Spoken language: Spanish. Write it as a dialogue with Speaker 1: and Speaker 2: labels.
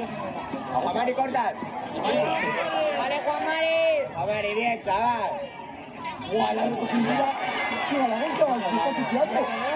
Speaker 1: A Juan Mari cortas. Vale, Juan Mari. A ver, y bien, chaval.
Speaker 2: Guau, la recogida. Mira, la venta, el 57.